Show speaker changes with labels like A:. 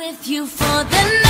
A: with you for the night.